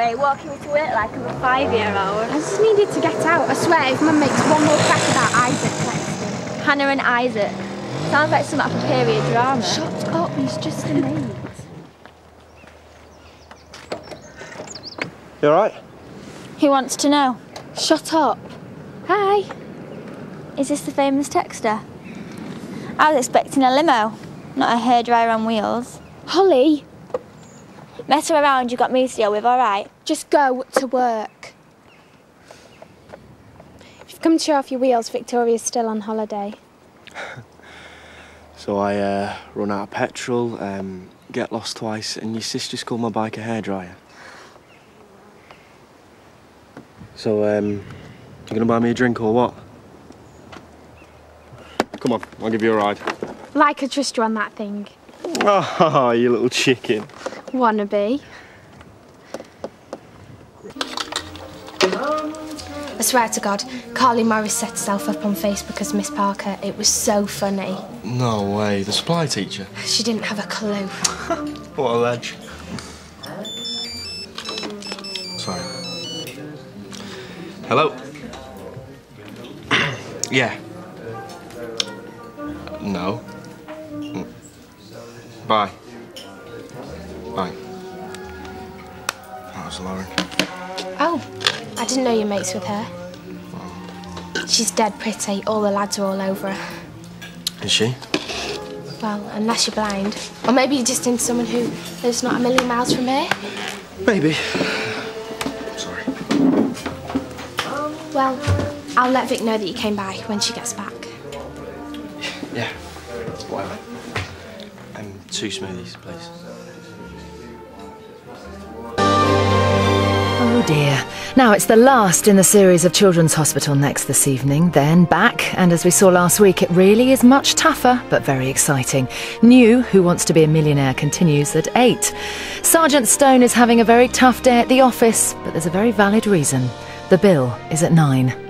you anyway, walking me to work like I'm a five-year-old? I just needed to get out. I swear, if Mum makes one more crack about Isaac Lexton. Hannah and Isaac. Sounds like some out of a period drama. Shut up, he's just a mate. You alright? Who wants to know? Shut up. Hi. Is this the famous texter? I was expecting a limo, not a hairdryer on wheels. Holly, Mess her around, you've got me to deal with, alright? just go to work. If you've come to show off your wheels, Victoria's still on holiday. So I uh, run out of petrol, um, get lost twice, and your sister's called my bike a hairdryer. So, um, you gonna buy me a drink or what? Come on, I'll give you a ride. Like I trust you on that thing. Oh, you little chicken. Wannabe. I swear to God, Carly Morris set herself up on Facebook as Miss Parker. It was so funny. No way, the supply teacher. She didn't have a clue. What a ledge. Sorry. Hello? yeah. No. Mm. Bye. Bye. That was Lauren. Oh, I didn't know you're mates with her. She's dead pretty. All the lads are all over her. Is she? Well, unless you're blind. Or maybe you're just into someone who lives not a million miles from here. Maybe. Sorry. Well, I'll let Vic know that you came by when she gets back. Yeah. Whatever. Um, two smoothies, please. Dear. Now it's the last in the series of Children's Hospital next this evening, then back, and as we saw last week, it really is much tougher, but very exciting. New Who Wants to Be a Millionaire continues at 8. Sergeant Stone is having a very tough day at the office, but there's a very valid reason. The bill is at 9.